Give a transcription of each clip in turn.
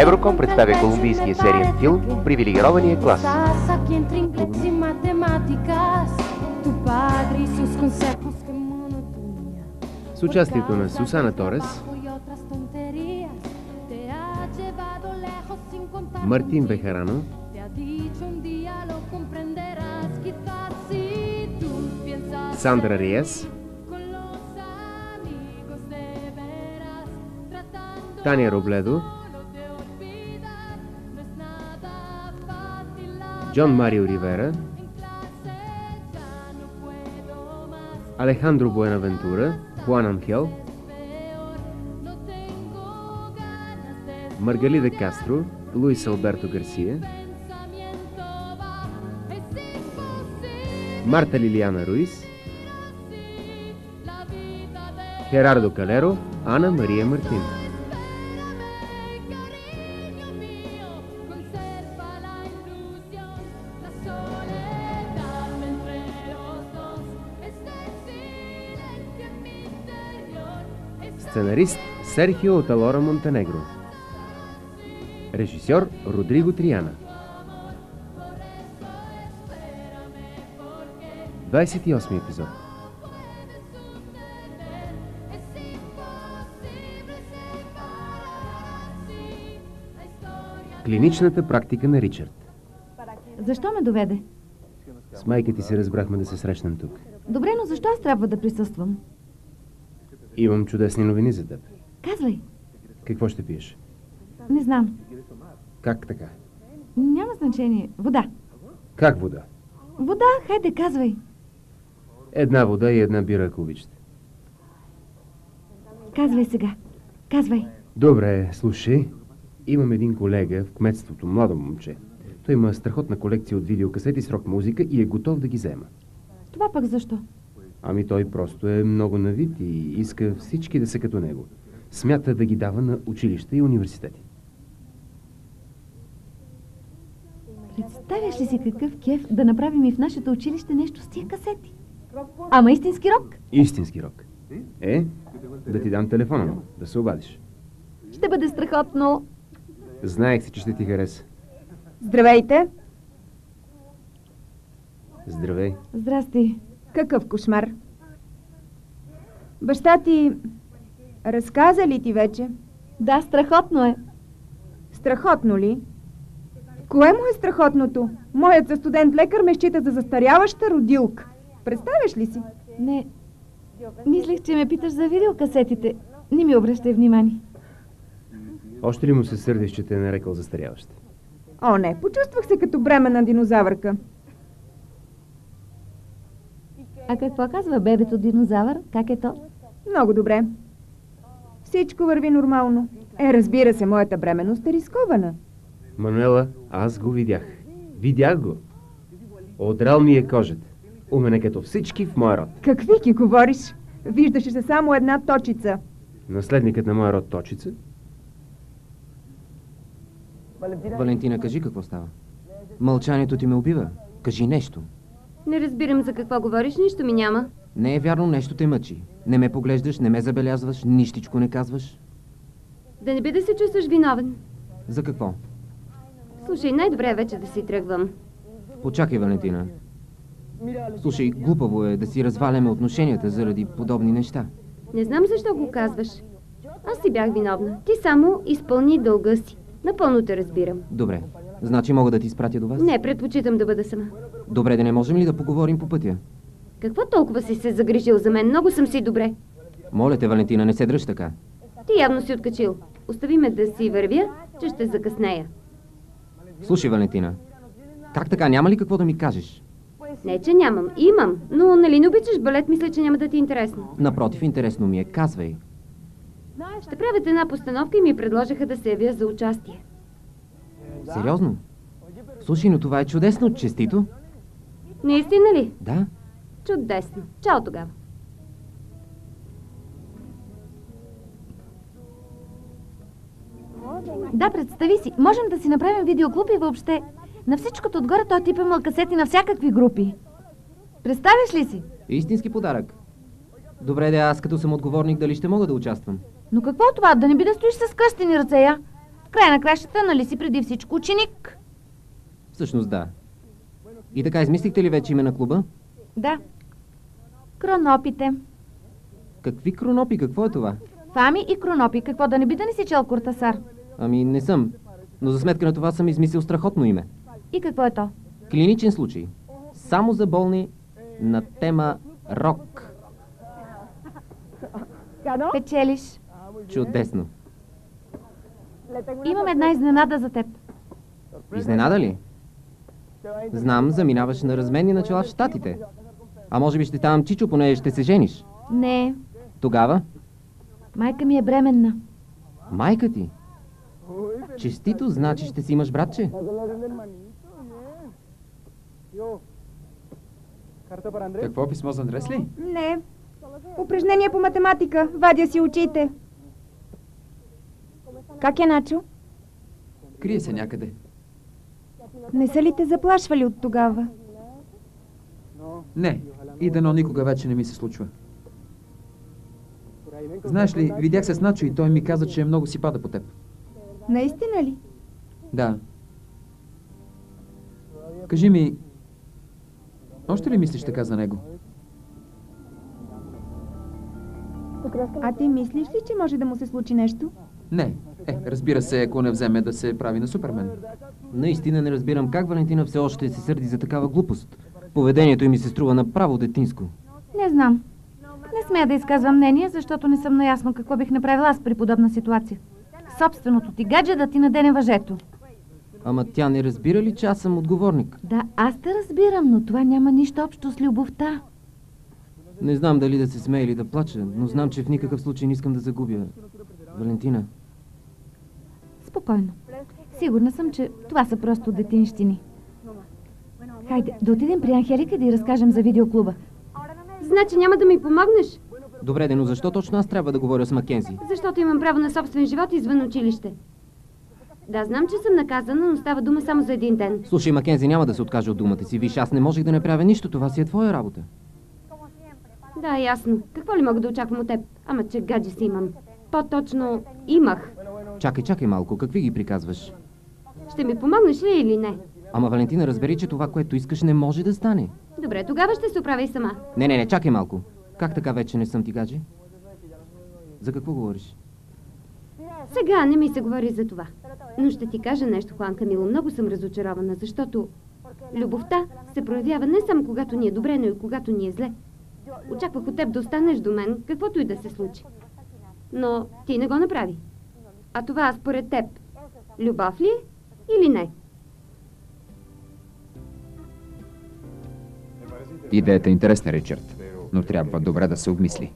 Евроком представя колумбийския сериен филм «Привилегирования клас». С участието на Сусана Торес, Мартин Бехарано, Сандра Риес, Таня Робледо, Джон Марио Ривера, Алехандро Буенавентура, Хуан Анхел, Маргалида Кастро, Луис Алберто Гарсия, Марта Лилиана Руис, Херардо Калеро, Ана Мария Мартин. Сценарист Серхио Талора Монтенегро. Режисьор Родриго Триана. 28 епизод. Клиничната практика на Ричард. Защо ме доведе? С майка ти се разбрахме да се срещнем тук. Добре, но защо аз трябва да присъствам? Имам чудесни новини за теб. Казвай. Какво ще пиеш? Не знам. Как така? Няма значение. Вода. Как вода? Вода, хайде, казвай. Една вода и една бира, ако обичате. Казвай сега. Казвай. Добре, слушай. Имам един колега в кметството, младо момче. Той има страхотна колекция от видеокасети с рок музика и е готов да ги взема. Това пък защо? Ами той просто е много навит и иска всички да са като него. Смята да ги дава на училища и университети. Представяш ли си какъв кеф да направим и в нашето училище нещо с тия касети? Ама истински рок? Истински рок. Е, да ти дам телефона му, да се обадиш. Ще бъде страхотно. Знаех си, че ще ти хареса. Здравейте! Здравей. Здрасти. Какъв кошмар? Баща ти разказа ли ти вече? Да, страхотно е. Страхотно ли? Кое му е страхотното? Моят за студент лекар ме счита за застаряваща родилка. Представяш ли си? Не. Мислех, че ме питаш за видеокасетите. Не ми обръщай внимание. Още ли му се сърдиш, че те е нарекал застаряваща? О, не, почувствах се като бременна динозавърка. А какво казва бебето динозавър? Как е то? Много добре. Всичко върви нормално. Е, разбира се, моята бременност е рискована. Мануела, аз го видях. Видях го. Отрал ми е кожата. Умен е като всички в моя род. Какви ги говориш? Виждаше се само една точица. Наследникът на моя род точица. Валентина, кажи какво става. Мълчанието ти ме убива. Кажи нещо. Не разбирам за какво говориш, нищо ми няма. Не е вярно, нещо те мъчи. Не ме поглеждаш, не ме забелязваш, нищичко не казваш. Да не би да се чувстваш виновен. За какво? Слушай, най-добре е вече да си тръгвам. Почакай, Валентина. Слушай, глупаво е да си разваляме отношенията заради подобни неща. Не знам защо го казваш. Аз си бях виновна. Ти само изпълни дълга си. Напълно те разбирам. Добре. Значи мога да ти изпратя до вас? Не, предпочитам да бъда сама. Добре, да не можем ли да поговорим по пътя? Какво толкова си се загрижил за мен? Много съм си добре. Моля те, Валентина, не се дръж така. Ти явно си откачил. Остави ме да си вървя, че ще закъснея. Слушай, Валентина, как така, няма ли какво да ми кажеш? Не, че нямам. Имам. Но нали не обичаш балет, мисля, че няма да ти е интересно. Напротив, интересно ми е. Казвай. Ще правят една постановка и ми предложиха да се явя за участие. Сериозно? Слушай, но това е чудесно, честито. Наистина ли? Да. Чудесно. Чао тогава. Да, представи си. Можем да си направим видеоклуб и въобще. На всичкото отгоре той тип имал касети на всякакви групи. Представяш ли си? Истински подарък. Добре, да аз като съм отговорник, дали ще мога да участвам? Но какво е това? Да не би да стоиш с кръстени ръце, я? Края на кращата, нали си преди всичко ученик? Всъщност да. И така, измислихте ли вече име на клуба? Да. Кронопите. Какви кронопи? Какво е това? Фами и Кронопи. Какво да не би да не си чел Куртасар? Ами, не съм. Но за сметка на това съм измислил страхотно име. И какво е то? Клиничен случай. Само за болни на тема рок. Печелиш. Чудесно. Имам една изненада за теб. Изненада ли? Знам, заминаваш на разменни начала в Штатите. А може би ще ставам чичо, понеже ще се жениш. Не, Тогава? майка ми е бременна. Майка ти. Честито, значи ще си имаш братче. Какво писмо за Андрес ли? Не. Упражнение по математика. Вадя си очите. Как е, Начо? Крие се някъде. Не са ли те заплашвали от тогава? Не, и дано никога вече не ми се случва. Знаеш ли, видях се с Начо и той ми каза, че много си пада по теб. Наистина ли? Да. Кажи ми, още ли мислиш така за него? А ти мислиш ли, че може да му се случи нещо? Не. Е, разбира се, ако не вземе да се прави на Супермен. Наистина не разбирам как Валентина все още се сърди за такава глупост. Поведението им ми се струва направо детинско. Не знам. Не смея да изказвам мнение, защото не съм наясно какво бих направила аз при подобна ситуация. Собственото ти гадже да ти надене въжето. Ама тя не разбира ли, че аз съм отговорник? Да, аз те разбирам, но това няма нищо общо с любовта. Не знам дали да се смея или да плача, но знам, че в никакъв случай не искам да загубя. Валентина, Спокойно. Сигурна съм, че това са просто детинщини. Хайде, да отидем при Анхелика и да й разкажем за видеоклуба. Значи няма да ми помогнеш, добре, де, но защо точно аз трябва да говоря с Макензи? защото имам право на собствен живот извън училище. Да, знам, че съм наказана, но става дума само за един ден. Слушай, Макензи няма да се откаже от думата си. Виж, аз не можех да не правя нищо. Това си е твоя работа. Да, ясно. Какво ли мога да очаквам от теб? Ама че гадже си имам. По-точно имах. Чакай, чакай малко. Какви ги приказваш? Ще ми помогнеш ли или не? Ама Валентина, разбери, че това, което искаш, не може да стане. Добре, тогава ще се оправя и сама. Не, не, не, чакай малко. Как така вече не съм ти гадже? За какво говориш? Сега не ми се говори за това. Но ще ти кажа нещо, Хуан Камило. Много съм разочарована, защото любовта се проявява не само когато ни е добре, но и когато ни е зле. Очаквах от теб да останеш до мен, каквото и да се случи. Но ти не го направи. А това според теб, любов ли е или не? Идеята е интересна, Ричард, но трябва добре да се обмисли.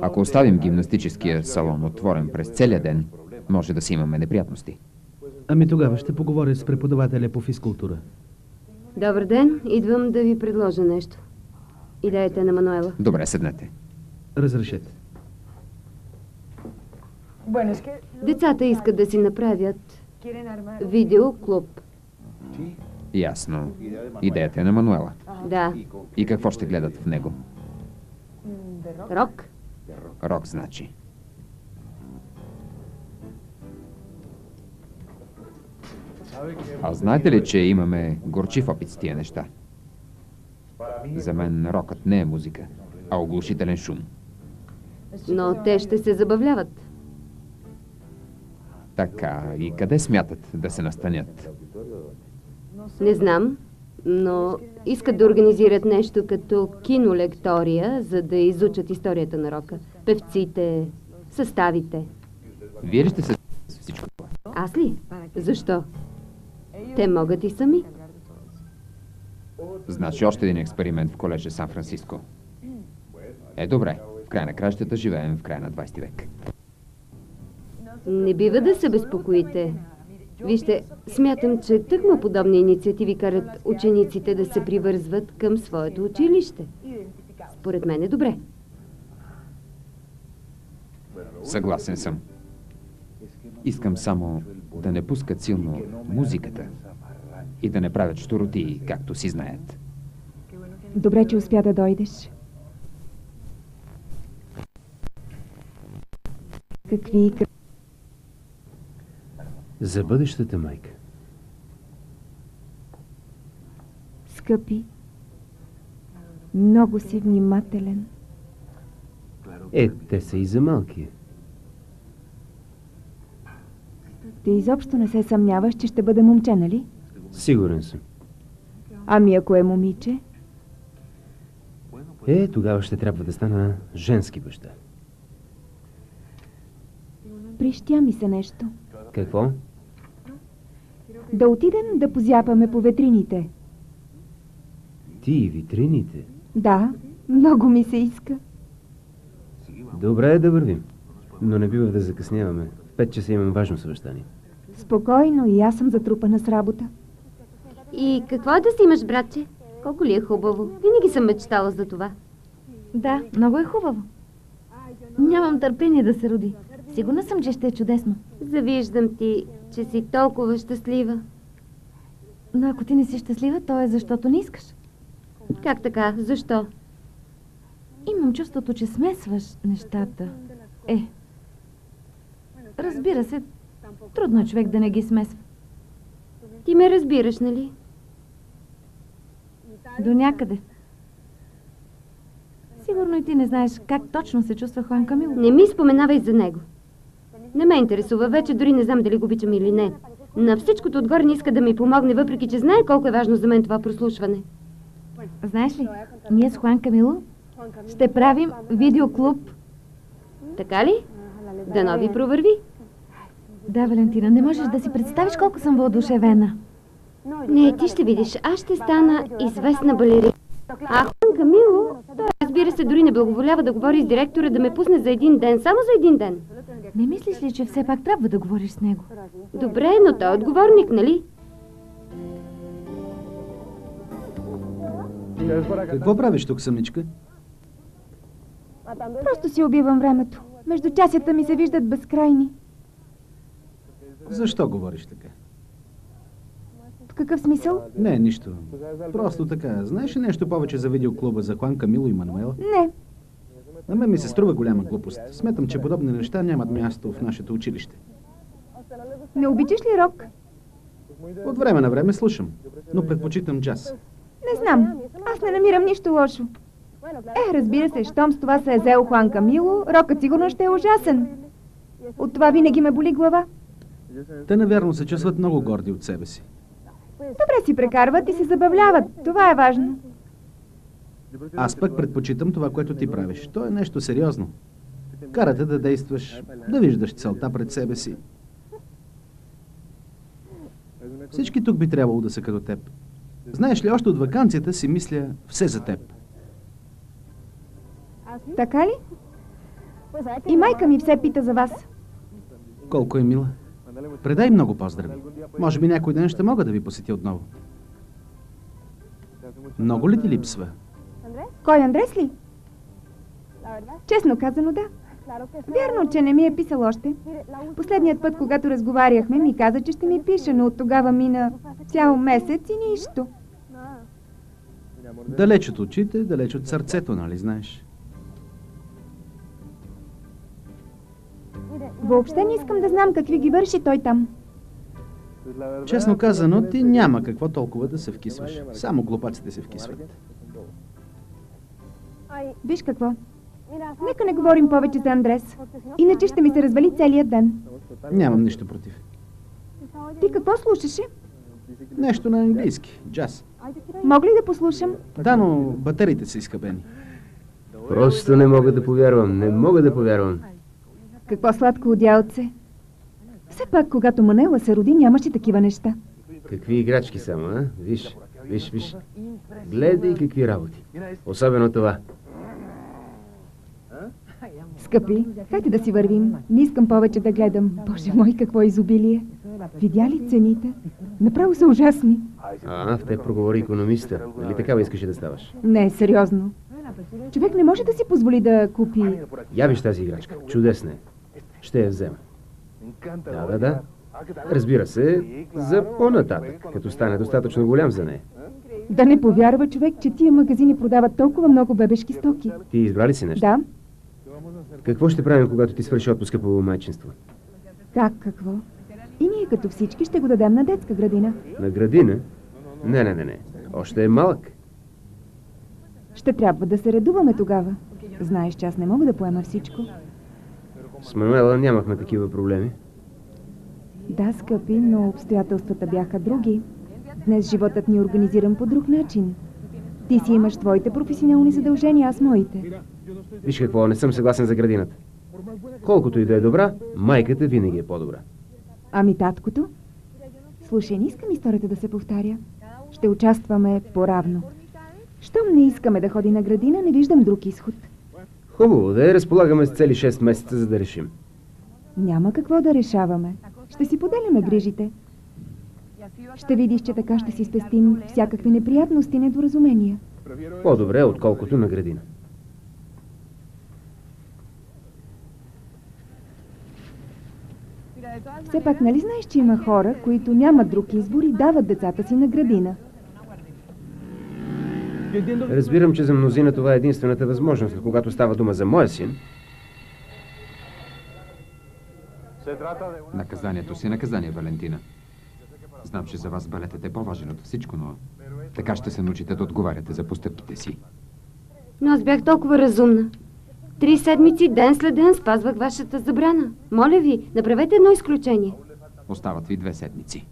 Ако оставим гимнастическия салон отворен през целия ден, може да си имаме неприятности. Ами тогава ще поговоря с преподавателя по физкултура. Добър ден, идвам да ви предложа нещо. Идеята е на Мануела. Добре, седнете. Разрешете. Децата искат да си направят видеоклуб. Ясно. Идеята е на Мануела. Да, И какво ще гледат в него? рок. Рок, значи. А знаете ли, че имаме горчив опит с тия неща? За мен рокът не е музика, а оглушителен шум. Но те ще се забавляват. Така, и къде смятат да се настанят? Не знам, но искат да организират нещо като кинолектория, за да изучат историята на рока. Певците, съставите. Вие ли ще се с всичко това? Аз ли? Защо? Те могат и сами. Значи още един експеримент в колежа Сан-Франциско. Е, добре. В край на кращата живеем в края на 20 век. Не бива да се безпокоите. Вижте, смятам, че тъкмо подобни инициативи карат учениците да се привързват към своето училище. Според мен е добре. Съгласен съм. Искам само да не пускат силно музиката и да не правят щуротии, както си знаят. Добре, че успя да дойдеш. Какви За бъдещата майка. скъпи. Много си внимателен. Е, те са и за малки. Ти изобщо не се съмняваш, че ще бъде момче, нали? Сигурен съм. Ами ако е момиче? Е, тогава ще трябва да стана женски баща. Прищя ми се нещо. Какво? Да отидем да позяпаме по ветрините. Ти и витрините. Да, много ми се иска. Добре е да вървим. Но не бива да закъсняваме. В пет часа имам важно съвещание. Спокойно и аз съм затрупана с работа. И какво е да си имаш, братче? Колко ли е хубаво? Винаги съм мечтала за това. Да, много е хубаво. Нямам търпение да се роди. Сигурна съм, че ще е чудесно. Завиждам ти, че си толкова щастлива. Но ако ти не си щастлива, то е защото не искаш. Как така? Защо? Имам чувството, че смесваш нещата. Е. Разбира се, трудно е човек да не ги смесва. Ти ме разбираш, нали? До някъде. Сигурно и ти не знаеш как точно се чувства Хуан Камил. Не ми споменавай за него. Не ме интересува вече, дори не знам дали го обичам или не. На всичкото отгоре не иска да ми помогне, въпреки че знае колко е важно за мен това прослушване. Знаеш ли, ние с Хуан Камило ще правим видеоклуб. Така ли? Дано ви провърви. Да, Валентина, не можеш да си представиш колко съм въодушевена. Не, ти ще видиш. Аз ще стана известна балерина. А Хуан Камило, той разбира се, дори не благоволява да говори с директора да ме пусне за един ден, само за един ден. Не мислиш ли, че все пак трябва да говориш с него? Добре, но той е отговорник, нали? Какво правиш тук, самичка? Просто си убивам времето. Между часята ми се виждат безкрайни. Защо говориш така? В какъв смисъл? Не, нищо. Просто така. Знаеш ли нещо повече за видеоклуба за Хуан Камило и Мануела? Не. На мен ми се струва голяма глупост. Сметам, че подобни неща нямат място в нашето училище. Не обичаш ли рок? От време на време слушам, но предпочитам джаз. Не знам. Аз не намирам нищо лошо. Е, разбира се, щом с това се е взел Хуан Камило, рокът сигурно ще е ужасен. От това винаги ме боли глава. Те навярно се чувстват много горди от себе си. Добре си прекарват и се забавляват. Това е важно. Аз пък предпочитам това, което ти правиш. То е нещо сериозно. Карате да действаш, да виждаш целта пред себе си. Всички тук би трябвало да са като теб. Знаеш ли, още от вакансията си мисля все за теб. Така ли? И майка ми все пита за вас. Колко е мила. Предай много поздрави. Може би някой ден ще мога да ви посетя отново. Много ли ти липсва? Кой Андрес ли? Честно казано, да. Вярно, че не ми е писал още. Последният път, когато разговаряхме, ми каза, че ще ми пише, но от тогава мина цял месец и нищо. Далеч от очите, далеч от сърцето, нали знаеш? Въобще не искам да знам какви ги върши той там. Честно казано, ти няма какво толкова да се вкисваш. Само глупаците се вкисват. Виж какво. Нека не говорим повече за Андрес. Иначе ще ми се развали целият ден. Нямам нищо против. Ти какво слушаше? Нещо на английски. Джаз. Мога ли да послушам? Да, но батериите са изкъбени. Просто не мога да повярвам. Не мога да повярвам. Какво сладко одялце. Все пак, когато Манела се роди, нямаше такива неща. Какви играчки само, а? Виж, виж, виж. Гледай какви работи. Особено това. Скъпи, хайде да си вървим. Не искам повече да гледам. Боже мой, какво изобилие. Видя ли цените? Направо са ужасни. А, в те проговори економиста. Нали такава искаше да ставаш? Не, сериозно. Човек не може да си позволи да купи... Я виж тази играчка. Чудесна е. Ще я взема. Да, да, да. Разбира се, за по-нататък, като стане достатъчно голям за нея. Да не повярва човек, че тия магазини продават толкова много бебешки стоки. Ти избрали си нещо? Да. Какво ще правим, когато ти свърши отпуска по майчинство? Как какво? И ние като всички ще го дадем на детска градина. На градина? Не, не, не, не. Още е малък. Ще трябва да се редуваме тогава. Знаеш, че аз не мога да поема всичко. С Мануела нямахме такива проблеми. Да, скъпи, но обстоятелствата бяха други. Днес животът ни е организиран по друг начин. Ти си имаш твоите професионални задължения, аз моите. Виж какво, не съм съгласен за градината. Колкото и да е добра, майката винаги е по-добра. Ами таткото? Слушай, не искам историята да се повтаря. Ще участваме по-равно. Щом не искаме да ходи на градина, не виждам друг изход. Хубаво да е, разполагаме с цели 6 месеца, за да решим. Няма какво да решаваме. Ще си поделяме грижите. Ще видиш, че така ще си спестим всякакви неприятности и недоразумения. По-добре, отколкото на градина. Все пак, нали знаеш, че има хора, които нямат друг избор и дават децата си на градина? Разбирам, че за мнозина това е единствената възможност, но когато става дума за моя син, Наказанието си е наказание, Валентина. Знам, че за вас балетът е по-важен от всичко, но така ще се научите да отговаряте за постъпките си. Но аз бях толкова разумна. Три седмици, ден след ден, спазвах вашата забрана. Моля ви, направете едно изключение. Остават ви две седмици.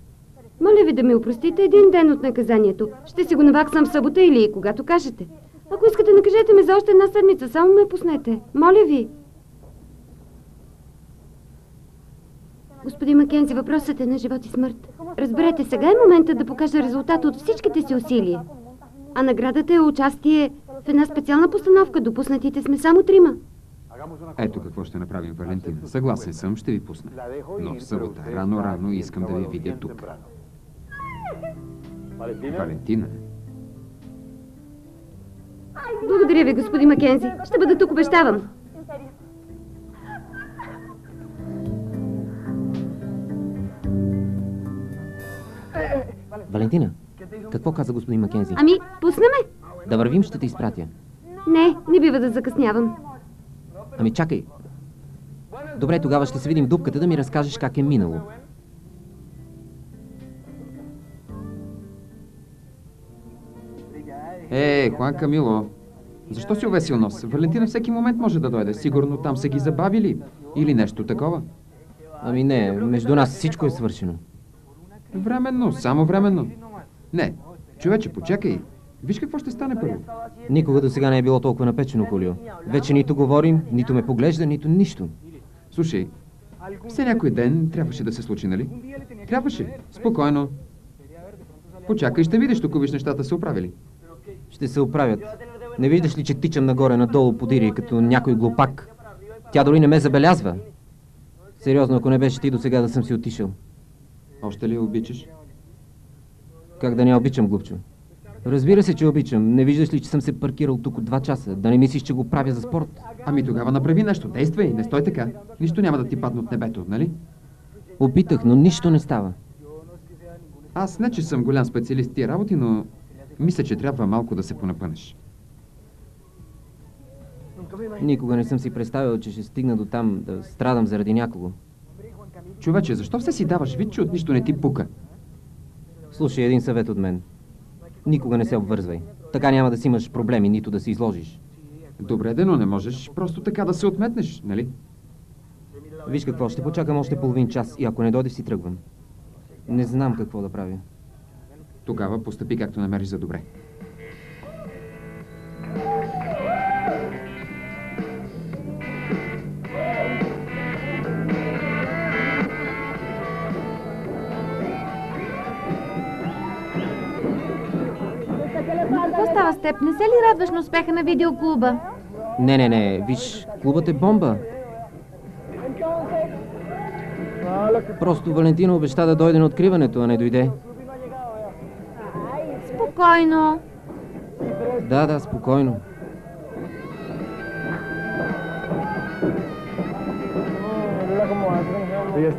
Моля ви да ми опростите един ден от наказанието. Ще си го наваксам в събота или когато кажете. Ако искате, накажете ме за още една седмица, само ме пуснете. Моля ви. Господин Макензи, въпросът е на живот и смърт. Разберете, сега е моментът да покажа резултата от всичките си усилия. А наградата е участие в една специална постановка. Допуснатите сме само трима. Ето какво ще направим, Валентина. Съгласен съм, ще ви пусна. Но в събота, рано-рано, искам да ви видя тук. Валентина, Благодаря ви, господин Макензи. Ще бъда тук, обещавам. Валентина, какво каза господин Макензи? Ами, пусна ме. Да вървим, ще те изпратя. Не, не бива да закъснявам. Ами чакай. Добре, тогава ще се видим в дупката да ми разкажеш как е минало. Е, Хуан Камило, защо си увесил нос? Валентина всеки момент може да дойде. Сигурно там са ги забавили. Или нещо такова. Ами не, между нас всичко е свършено. Временно, само временно. Не, човече, почакай. Виж какво ще стане първо. Никога до сега не е било толкова напечено, Хулио. Вече нито говорим, нито ме поглежда, нито нищо. Слушай, все някой ден трябваше да се случи, нали? Трябваше. Спокойно. Почакай, ще видиш, тук виж нещата се оправили. Ще се оправят. Не виждаш ли, че тичам нагоре-надолу по дири, като някой глупак? Тя дори не ме забелязва. Сериозно, ако не беше ти до сега да съм си отишъл. Още ли я обичаш? Как да не обичам, глупчо? Разбира се, че обичам. Не виждаш ли, че съм се паркирал тук от два часа? Да не мислиш, че го правя за спорт? Ами тогава направи нещо. Действай, не стой така. Нищо няма да ти падне от небето, нали? Опитах, но нищо не става. Аз не, че съм голям специалист в тия работи, но мисля, че трябва малко да се понапънеш. Никога не съм си представил, че ще стигна до там да страдам заради някого. Човече, защо все си даваш вид, че от нищо не ти пука? Слушай един съвет от мен. Никога не се обвързвай. Така няма да си имаш проблеми, нито да се изложиш. Добре, де, но не можеш просто така да се отметнеш, нали? Виж какво, ще почакам още половин час и ако не дойде си тръгвам. Не знам какво да правя. Тогава постъпи както намериш за добре. Какво става с теб? Не се ли радваш на успеха на видеоклуба? Не, не, не, виж, клубът е бомба. Просто Валентина обеща да дойде на откриването, а не дойде. Спокойно. Да, да, спокойно.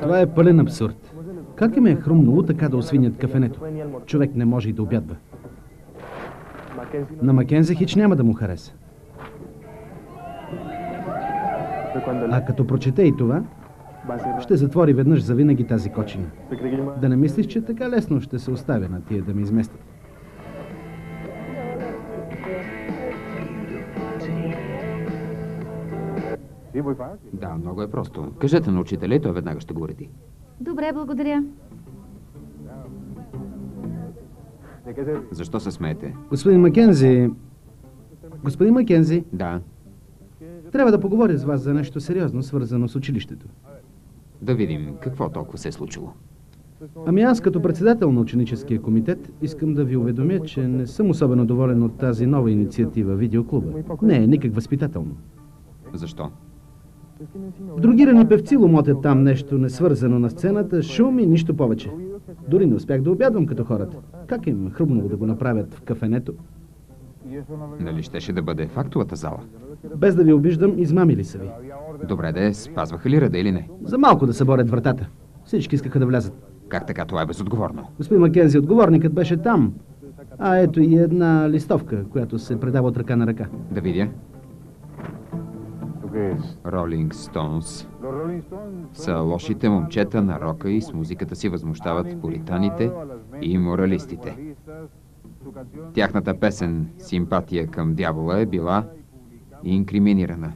Това е пълен абсурд. Как им е хрумнало така да освинят кафенето? Човек не може и да обядва. На Макензи хич няма да му хареса. А като прочете и това, ще затвори веднъж завинаги тази кочина. Да не мислиш, че така лесно ще се оставя на тия да ме изместят. Да, много е просто. Кажете на учителя и той веднага ще го уреди. Добре, благодаря. Защо се смеете? Господин Макензи... Господин Макензи, Да, трябва да поговоря с вас за нещо сериозно, свързано с училището. да видим какво толкова се е случило. Ами аз като председател на ученическия комитет искам да ви уведомя, че не съм особено доволен от тази нова инициатива Видеоклуба. Не е никак възпитателно. Защо? Другирани певци ломотят там нещо несвързано на сцената, шум и нищо повече. Дори не успях да обядвам като хората. Как им хрумнало да го направят в кафенето? Нали щеше да бъде в актовата зала? Без да ви обиждам, измамили са ви. Добре де, спазваха ли реда или не? За малко да съборят вратата. Всички искаха да влязат. Как така това е безотговорно? Господин Макензи, отговорникът беше там. А ето и една листовка, която се предава от ръка на ръка. Да видя. Ролинг Стоунс са лошите момчета на рока и с музиката си възмущават пуританите и моралистите. Тяхната песен «Симпатия към дявола» е била инкриминирана.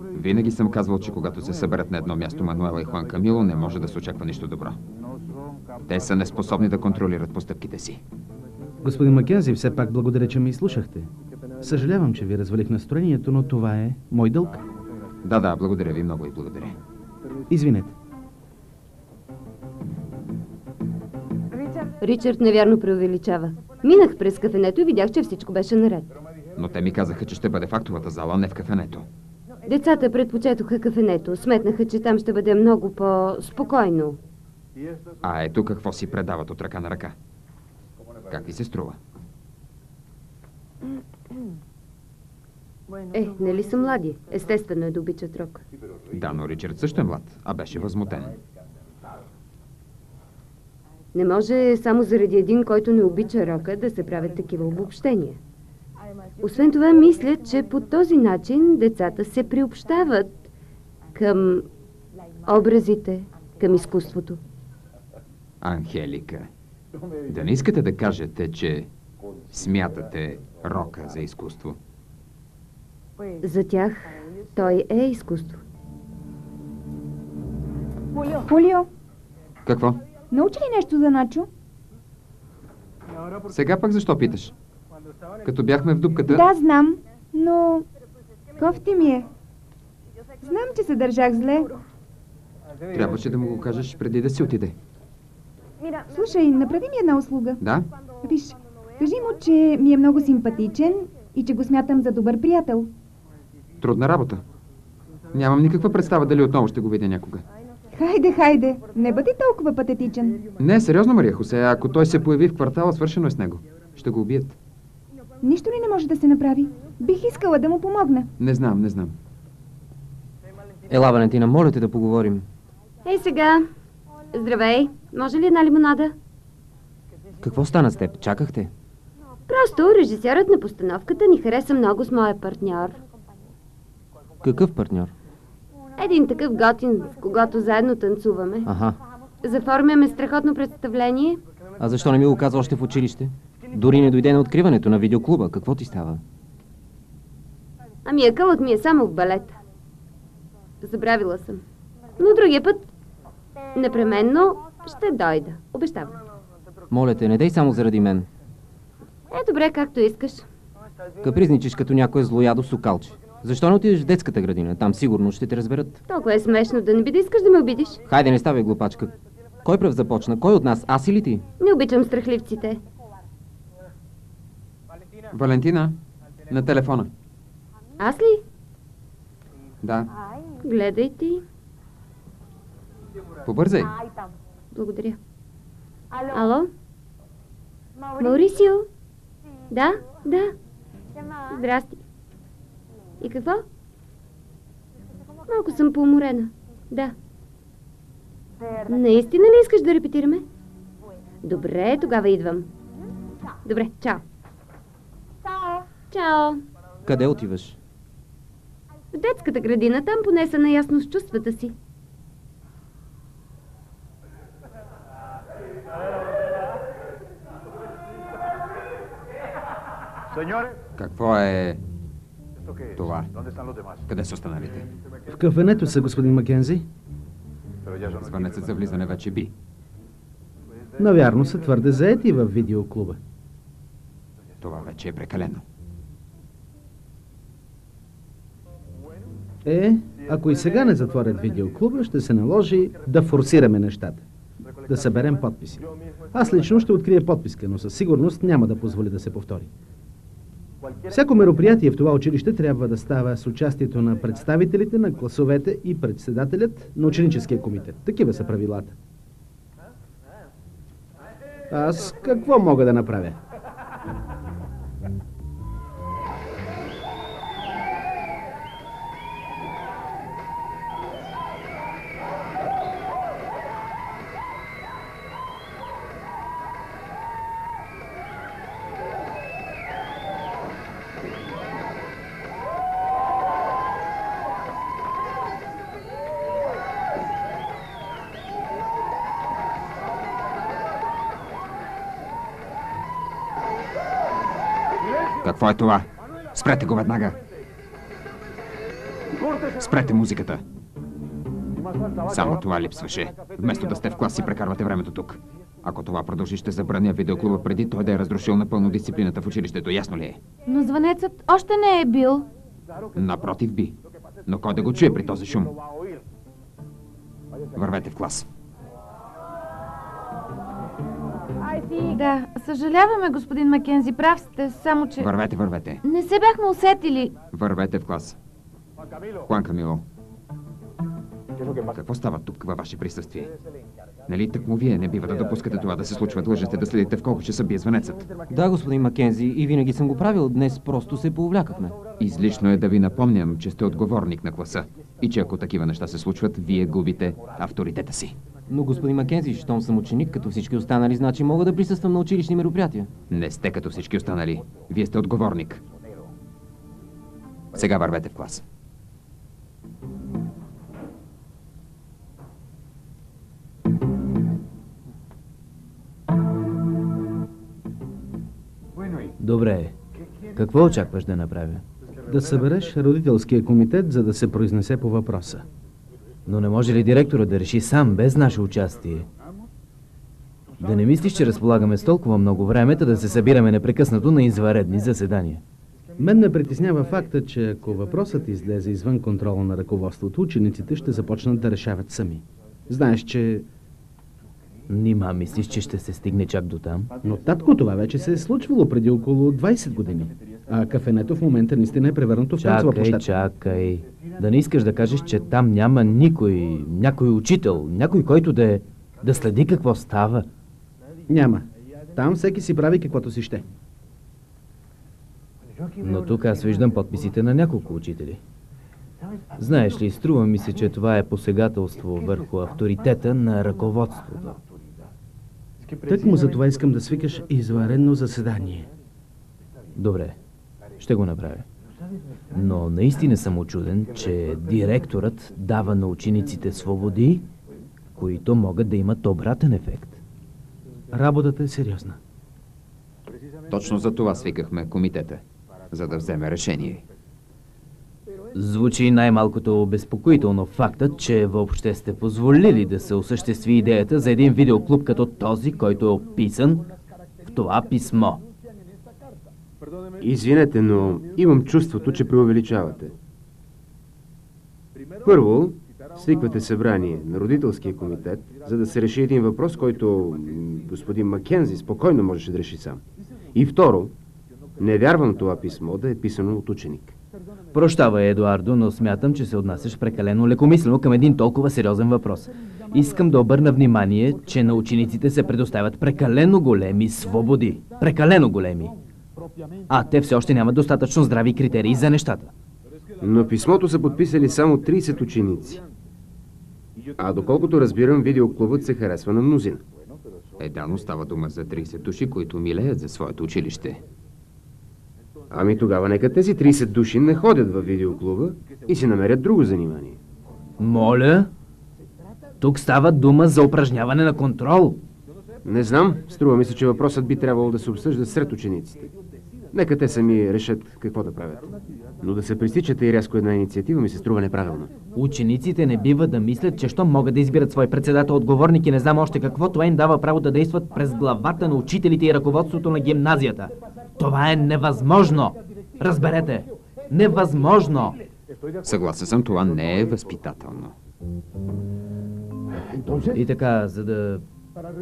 Винаги съм казвал, че когато се съберат на едно място Мануела и Хуан Камило, не може да се очаква нищо добро. Те са неспособни да контролират постъпките си. Господин Макензи, все пак благодаря, че ме изслушахте. Съжалявам, че ви развалих настроението, но това е мой дълг. Да, да, благодаря ви много и благодаря. Извинете. Ричард невярно преувеличава. Минах през кафенето и видях, че всичко беше наред. Но те ми казаха, че ще бъде в актовата зала, а не в кафенето. Децата предпочетоха кафенето. Сметнаха, че там ще бъде много по-спокойно. А ето какво си предават от ръка на ръка. Как ви се струва? Е, нали са млади? Естествено е да обичат рок. Да, но Ричард също е млад, а беше възмутен. Не може само заради един, който не обича рока, да се правят такива обобщения. Освен това, мисля, че по този начин децата се приобщават към образите, към изкуството. Анхелика, да не искате да кажете, че смятате рока за изкуство? За тях той е изкуство. Хулио, Какво? научи ли нещо за Начо? Сега пък защо питаш? Като бяхме в дупката... Да, знам, но кофти ми е. Знам, че се държах зле. Трябваше да му го кажеш преди да си отиде. Слушай, направи ми една услуга. Да? Виж, кажи му, че ми е много симпатичен и че го смятам за добър приятел. Трудна работа. Нямам никаква представа дали отново ще го видя някога. Хайде, хайде, не бъди толкова патетичен. Не, сериозно, Мария Хосе, ако той се появи в квартала, свършено е с него. Ще го убият. Нищо ли не може да се направи? Бих искала да му помогна. Не знам, не знам. Ела, Валентина, моля те да поговорим. Ей сега! Здравей! Може ли една лимонада? Какво стана с теб? Чакахте? Просто режисьорът на постановката ни хареса много с моя партньор. Какъв партньор? Един такъв готин, с когото заедно танцуваме. Аха. Заформяме страхотно представление. А защо не ми го каза още в училище? Дори не дойде на откриването на видеоклуба. Какво ти става? Ами акълът ми е само в балет. Забравила съм. Но другия път непременно ще дойда. Обещавам. Моля те, не дей само заради мен. Е, добре, както искаш. Капризничиш като някое злоядо сокалче. Защо не отидеш в детската градина? Там сигурно ще те разберат. Толкова е смешно да не би да искаш да ме обидиш. Хайде, не ставай глупачка. Кой пръв започна? Кой от нас? Аз или ти? Не обичам страхливците. Валентина, на телефона. Аз ли? Да. Гледай ти. Побързай. Благодаря. Ало? Маурисио? Да, да. Здрасти. И какво? Малко съм поуморена. Да. Наистина ли искаш да репетираме? Добре, тогава идвам. Добре, чао. Чао. Къде отиваш? В детската градина там поне са наясно с чувствата си. Какво е това? Къде са останалите? В кафенето са, господин Макензи. Звънецът за влизане вече би. Навярно са твърде заети в видеоклуба. Това вече е прекалено. Е, ако и сега не затворят видеоклуба, ще се наложи да форсираме нещата. Да съберем подписи. Аз лично ще открия подписка, но със сигурност няма да позволи да се повтори. Всяко мероприятие в това училище трябва да става с участието на представителите на класовете и председателят на ученическия комитет. Такива са правилата. Аз какво мога да направя? Какво е това? Спрете го веднага! Спрете музиката! Само това липсваше. Вместо да сте в клас си прекарвате времето тук. Ако това продължи, ще забраня видеоклуба преди той да е разрушил напълно дисциплината в училището. Ясно ли е? Но звънецът още не е бил. Напротив би. Но кой да го чуе при този шум? Вървете в клас. Да, съжаляваме, господин Макензи, прав сте, само че... Вървете, вървете. Не се бяхме усетили. Вървете в клас. Хуан Камило. Какво става тук във ваше присъствие? Нали тъкмо вие не бива да допускате това да се случва. Длъжете да следите в колко часа бие звънецът. Да, господин Макензи, и винаги съм го правил. Днес просто се повлякахме. Излишно е да ви напомням, че сте отговорник на класа. И че ако такива неща се случват, вие губите авторитета си. Но, господин Макензи, щом съм ученик, като всички останали, значи мога да присъствам на училищни мероприятия. Не сте като всички останали. Вие сте отговорник. Сега вървете в клас. Добре. Какво очакваш да направя? Да събереш родителския комитет, за да се произнесе по въпроса. Но не може ли директора да реши сам, без наше участие? Да не мислиш, че разполагаме с толкова много време, да се събираме непрекъснато на извънредни заседания. Мен ме притеснява факта, че ако въпросът излезе извън контрола на ръководството, учениците ще започнат да решават сами. Знаеш, че... Нима мислиш, че ще се стигне чак до там? Но татко, това вече се е случвало преди около 20 години. А кафенето в момента наистина е превърнато в танцова площадка. чакай. Да не искаш да кажеш, че там няма никой, някой учител, някой, който да, е, да следи какво става. Няма. Там всеки си прави каквото си ще. Но тук аз виждам подписите на няколко учители. Знаеш ли, струва ми се, че това е посегателство върху авторитета на ръководството. Тък му за това искам да свикаш извънредно заседание. Добре, ще го направя. Но наистина съм очуден, че директорът дава на учениците свободи, които могат да имат обратен ефект. Работата е сериозна. Точно за това свикахме комитета. За да вземе решение. Звучи най-малкото обезпокоително фактът, че въобще сте позволили да се осъществи идеята за един видеоклуб като този, който е описан в това писмо. Извинете, но имам чувството, че преувеличавате. Първо, свиквате събрание на родителския комитет, за да се реши един въпрос, който господин Маккензи спокойно можеше да реши сам. И второ, не вярвам това писмо да е писано от ученик. Прощавай, Едуардо, но смятам, че се отнасяш прекалено лекомислено към един толкова сериозен въпрос. Искам да обърна внимание, че на учениците се предоставят прекалено големи свободи. Прекалено големи. А те все още нямат достатъчно здрави критерии за нещата. Но писмото са подписали само 30 ученици. А доколкото разбирам, видеоклубът се харесва на мнозина. Е, да, но става дума за 30 души, които милеят за своето училище. Ами тогава нека тези 30 души не ходят във видеоклуба и си намерят друго занимание. Моля? Тук става дума за упражняване на контрол. Не знам, струва ми се, че въпросът би трябвало да се обсъжда сред учениците. Нека те сами решат какво да правят. Но да се пресичате и рязко една инициатива ми се струва неправилно. Учениците не бива да мислят, че що могат да избират свой председател, отговорник и не знам още какво, това им дава право да действат през главата на учителите и ръководството на гимназията. Това е невъзможно! Разберете! Невъзможно! Съгласен съм, това не е възпитателно. И така, за да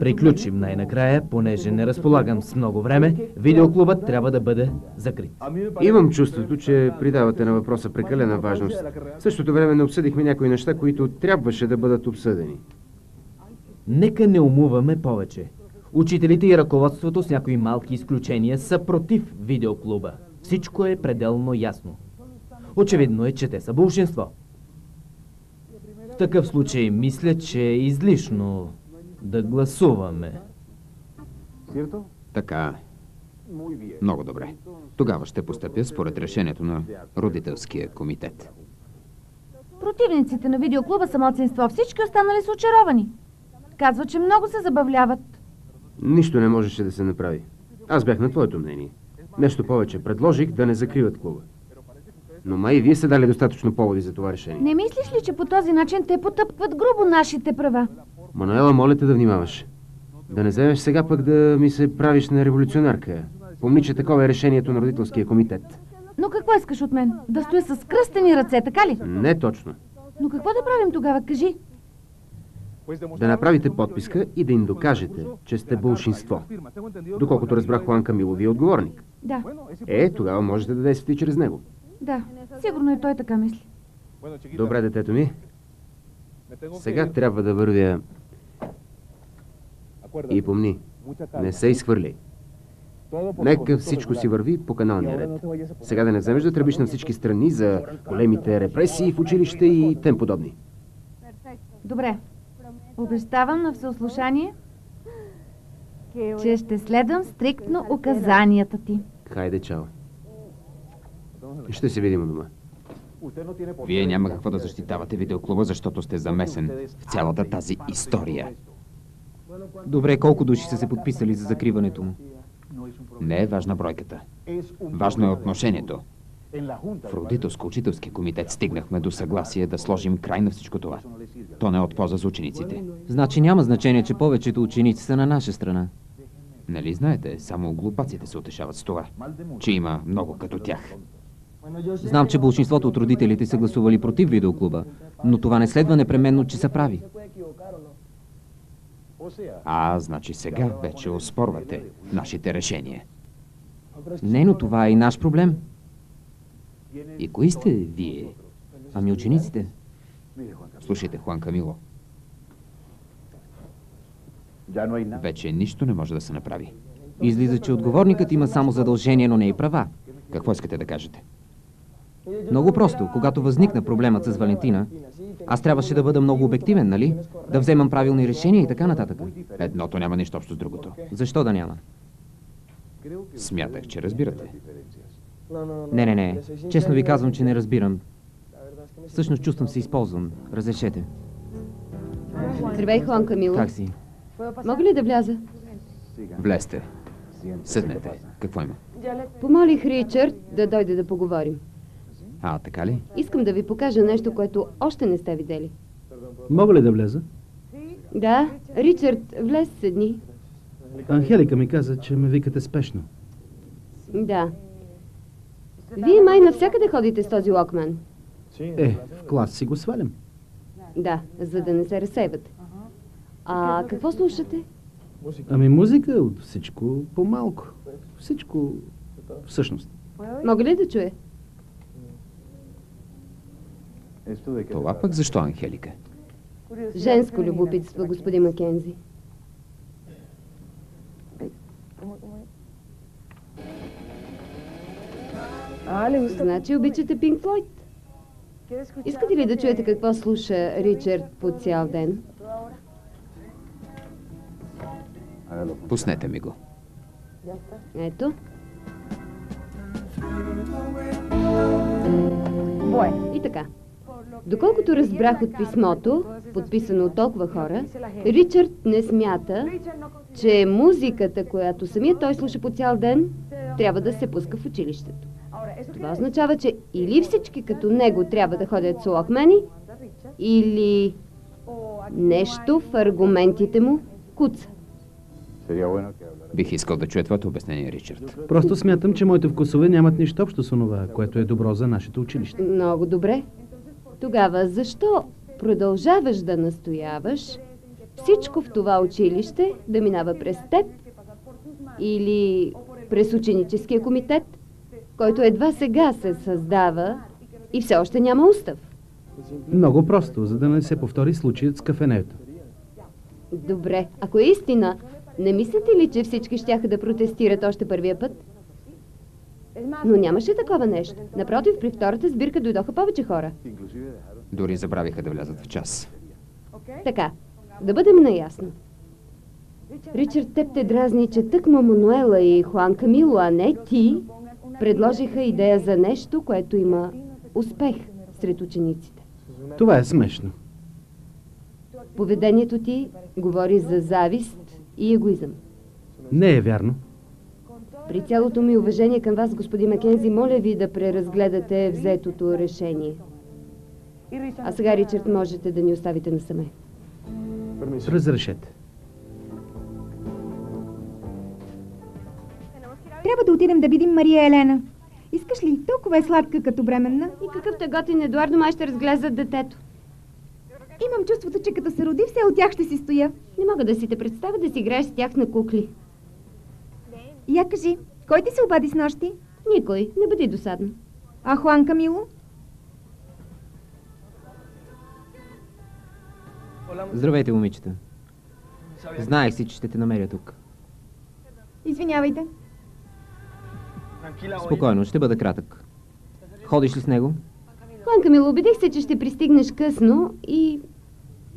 приключим най-накрая, понеже не разполагам с много време, видеоклубът трябва да бъде закрит. Имам чувството, че придавате на въпроса прекалена важност. В същото време не обсъдихме някои неща, които трябваше да бъдат обсъдени. Нека не умуваме повече. Учителите и ръководството с някои малки изключения са против видеоклуба. Всичко е пределно ясно. Очевидно е, че те са бълшинство. В такъв случай мисля, че е излишно да гласуваме. Така. Много добре. Тогава ще постъпя според решението на родителския комитет. Противниците на видеоклуба са младсинство. Всички останали са очаровани. Казва, че много се забавляват. Нищо не можеше да се направи. Аз бях на твоето мнение. Нещо повече, предложих да не закриват клуба. Но май и вие сте дали достатъчно поводи за това решение. Не мислиш ли, че по този начин те потъпкват грубо нашите права? Мануела, моля те да внимаваш. Да не вземеш сега пък да ми се правиш на революционарка. Помни, че такова е решението на родителския комитет. Но какво искаш от мен? Да стоя с кръстени ръце, така ли? Не точно. Но какво да правим тогава, кажи? Да направите подписка и да им докажете, че сте бълшинство. Доколкото разбрах, Хуан Камило ви е отговорник. Да, Е, тогава можете да действате и чрез него. да. Сигурно и той така мисли. Добре, детето ми. Сега трябва да вървя. И помни, не се изхвърляй. Нека всичко си върви по каналния ред. Сега да не вземеш да тръбиш на всички страни за големите репресии в училище и тем подобни. Добре. Обещавам на всеослушание, че ще следвам стриктно указанията ти. Хайде, чао. Ще се видим у дома. Вие няма какво да защитавате видеоклуба, защото сте замесен в цялата тази история. Добре, колко души са се подписали за закриването му? Не е важна бройката. Важно е отношението. В родителско-учителски комитет стигнахме до съгласие да сложим край на всичко това. То не е от полза за учениците. Значи няма значение, че повечето ученици са на наша страна. Нали знаете, само глупаците се утешават с това, че има много като тях. Знам, че большинството от родителите са гласували против видеоклуба, но това не следва непременно, че са прави. А, значи сега вече оспорвате нашите решения. Не, но това е и наш проблем. И кои сте вие? Ами учениците. Слушайте, Хуан Камило. Вече нищо не може да се направи. Излиза, че отговорникът има само задължение, но не и права. Какво искате да кажете? Много просто. Когато възникна проблемът с Валентина, аз трябваше да бъда много обективен, нали? Да вземам правилни решения и така нататък. Едното няма нищо общо с другото. Защо да няма? Смятах, че разбирате. Не, не, не. Честно ви казвам, че не разбирам. Всъщност чувствам се използван. Разрешете. Здравей, Хуан Камило. Как си? Мога ли да вляза? Влезте. Седнете. Какво има? Помолих Ричард да дойде да поговорим. А, така ли? Искам да ви покажа нещо, което още не сте видели. Мога ли да влеза? Да, Ричард, влез седни. Анхелика ми каза, че ме викате спешно. Да. Вие май навсякъде ходите с този локман. Е, в клас си го свалям. Да, за да не се разсейвате. А какво слушате? Ами музика от всичко по-малко. Всичко всъщност. Мога ли да чуя? Това пък защо, Анхелика? Женско любопитство, господин Макензи. Значи обичате Пинк Флойд? Искате ли да чуете какво слуша Ричард по цял ден? Пуснете ми го. Ето. И така. Доколкото разбрах от писмото, подписано от толкова хора, Ричард не смята, че музиката, която самия той слуша по цял ден, трябва да се пуска в училището. Това означава, че или всички като него трябва да ходят с локмени, или нещо в аргументите му куца. Бих искал да чуя твоето обяснение, Ричард. Просто смятам, че моите вкусове нямат нищо общо с онова, което е добро за нашето училище. Много добре. Тогава защо продължаваш да настояваш всичко в това училище да минава през теб или през ученическия комитет, който едва сега се създава и все още няма устав? Много просто, за да не се повтори случаят с кафенето. Добре, ако е истина, не мислите ли, че всички щяха да протестират още първия път? Но нямаше такова нещо. Напротив, при втората сбирка дойдоха повече хора. Дори забравиха да влязат в час. Така, да бъдем наясно. Ричард, теб те дразни, че тъкмо Мануела и Хуан Камило, а не ти, предложиха идея за нещо, което има успех сред учениците. Това е смешно. Поведението ти говори за завист и егоизъм. Не е вярно. При цялото ми уважение към вас, господин Макензи, моля ви да преразгледате взетото решение. А сега, Ричард, можете да ни оставите насаме. Разрешете. Трябва да отидем да видим Мария Елена. Искаш ли? Толкова е сладка като бременна. И какъв те готин Едуардо май ще разглезат детето. Имам чувството, че като се роди, все от тях ще си стоя. Не мога да си те представя да си играеш с тях на кукли. Я кажи, кой ти се обади с нощи? Никой. Не бъди досадна. А Хуан Камило? Здравейте, момичета. Знаех си, че ще те намеря тук. Извинявайте. Спокойно, ще бъда кратък. Ходиш ли с него? Хуан Камило, убедих се, че ще пристигнеш късно и...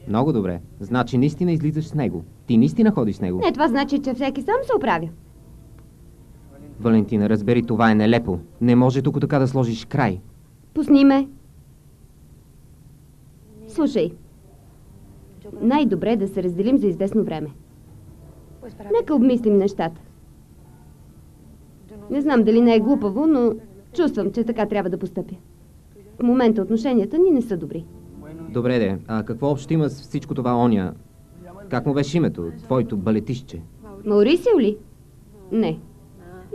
Много добре. Значи наистина излизаш с него. Ти наистина ходиш с него. Не, това значи, че всеки сам се оправя. Валентина, разбери, това е нелепо. Не може тук така да сложиш край. Пусни ме. Слушай. Най-добре е да се разделим за известно време. Нека обмислим нещата. Не знам дали не е глупаво, но чувствам, че така трябва да постъпя. В момента отношенията ни не са добри. Добре, де. А какво общо има с всичко това оня? Как му беше името? Твоето балетище. Маурисио ли? Не.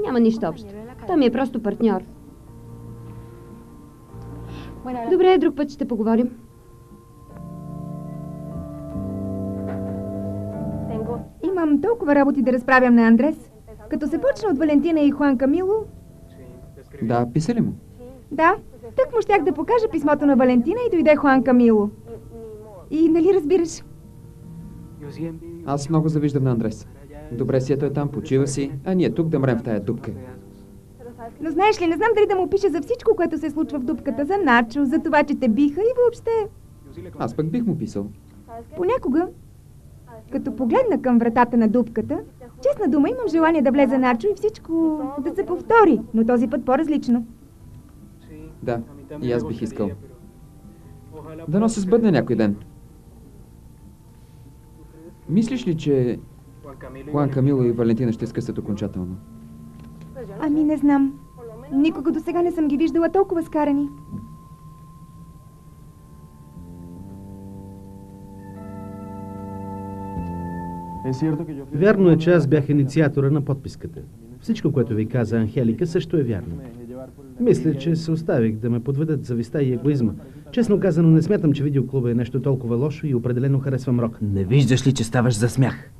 Няма нищо общо. Той ми е просто партньор. Добре, друг път ще поговорим. Имам толкова работи да разправям на Андрес. Като се почна от Валентина и Хуан Камило, Да, писали му. да, тък му щях да покажа писмото на Валентина и дойде Хуан Камило. И нали разбираш? Аз много завиждам на Андрес. Добре си, ето е там, почива си, а ние тук да мрем в тая дупка. Но знаеш ли, не знам дали да му пиша за всичко, което се случва в дупката, за Начо, за това, че те биха и въобще. Аз пък бих му писал. Понякога, като погледна към вратата на дупката, честна дума имам желание да влезе Начо и всичко да се повтори, но този път по-различно. Да, и аз бих искал. Дано се сбъдне някой ден. Мислиш ли, че Хуан Камило и Валентина ще скъсат окончателно? Ами не знам. Никога до сега не съм ги виждала толкова скарани. Вярно е, че аз бях инициатора на подписката. Всичко, което ви каза Анхелика, също е вярно. Мисля, че се оставих да ме подведат зависта и егоизма. Честно казано, не смятам, че видеоклуба е нещо толкова лошо и определено харесвам рок. Не виждаш ли, че ставаш за смях?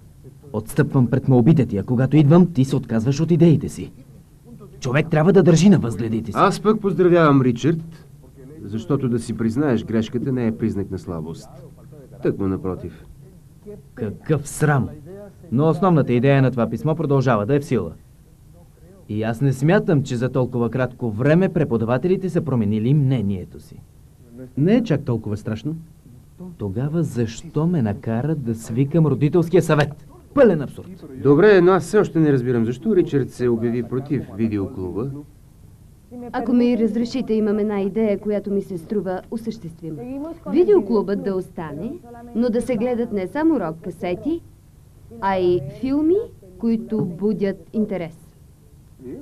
Отстъпвам пред молбите ти, а когато идвам, ти се отказваш от идеите си. Човек трябва да държи на възгледите си. Аз пък поздравявам Ричард, защото да си признаеш грешката не е признак на слабост. Тъкмо напротив. Какъв срам! Но основната идея на това писмо продължава да е в сила. И аз не смятам, че за толкова кратко време преподавателите са променили мнението си. Не е чак толкова страшно. Тогава защо ме накара да свикам родителския съвет? Пълен абсурд. Добре, но аз все още не разбирам защо Ричард се обяви против видеоклуба Ако ми разрешите, имам една идея, която ми се струва осъществима. Видеоклубът да остане, но да се гледат не само рок касети, а и филми, които будят интерес.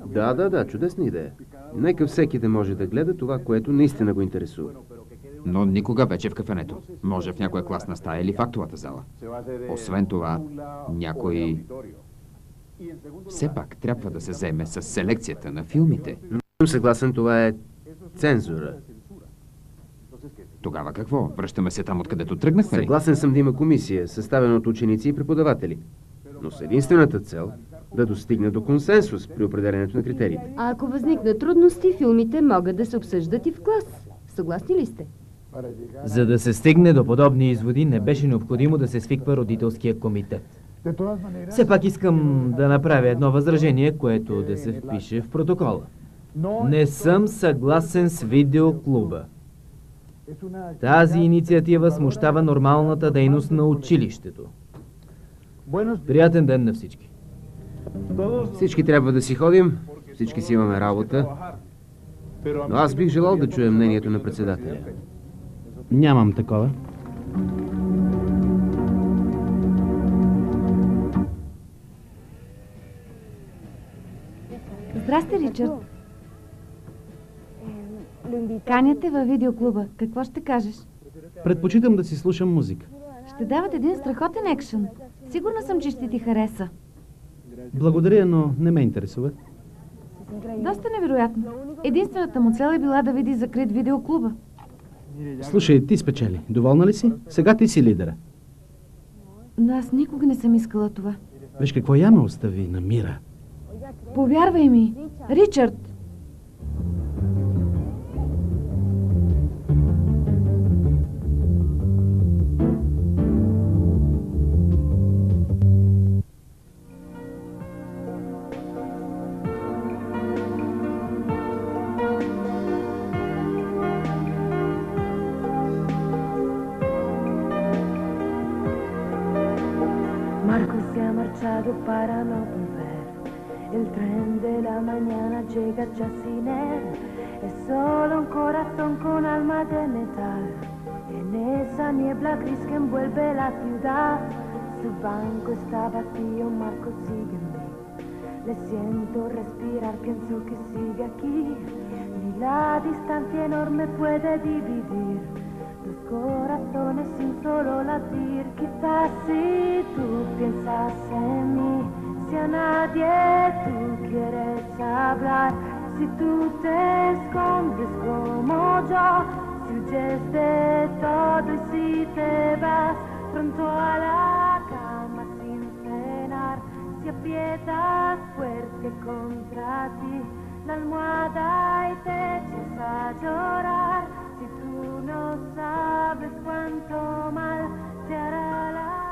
Да, да, да, чудесна идея. Нека всеки да може да гледа това, което наистина го интересува. Но никога вече в кафенето. Може в някоя класна стая или в актовата зала. Освен това, някой... Все пак трябва да се вземе с селекцията на филмите. Съм съгласен, това е цензура. Тогава какво? Връщаме се там, откъдето тръгнахме ли? Съгласен съм да има комисия, съставена от ученици и преподаватели. Но с единствената цел да достигне до консенсус при определенето на критериите. А ако възникнат трудности, филмите могат да се обсъждат и в клас. Съгласни ли сте? За да се стигне до подобни изводи, не беше необходимо да се свиква родителския комитет. Все пак искам да направя едно възражение, което да се впише в протокола. Не съм съгласен с видеоклуба. Тази инициатива смущава нормалната дейност на училището. Приятен ден на всички. Всички трябва да си ходим, всички си имаме работа. Но аз бих желал да чуя мнението на председателя. Нямам такова. Здрасти, Ричард. Каняте във видеоклуба. Какво ще кажеш? Предпочитам да си слушам музика. Ще дават един страхотен екшен. Сигурна съм, че ще ти хареса. Благодаря, но не ме интересува. Доста невероятно. Единствената му цел е била да види закрит видеоклуба. Слушай, ти спечели. Доволна ли си? Сега ти си лидера. Но аз никога не съм искала това. Виж какво я ме остави на мира. Повярвай ми, Ричард, para no volver. El tren de la mañana llega ya sin él. Es solo un corazón con alma de metal. En esa niebla gris que envuelve la ciudad. Su banco está vacío, Marco sigue en mí. Le siento respirar, pienso que sigue aquí. Ni la distancia enorme puede dividir dos corazones sin solo latir. Quizás si tú piensas en mí, si a nadie tú quieres hablar, si tú te escondes como yo, si huyes de todo y si te vas pronto a la cama sin cenar, si aprietas fuerte contra ti la almohada y te echas a llorar, si tú no sabes cuánto mal da da da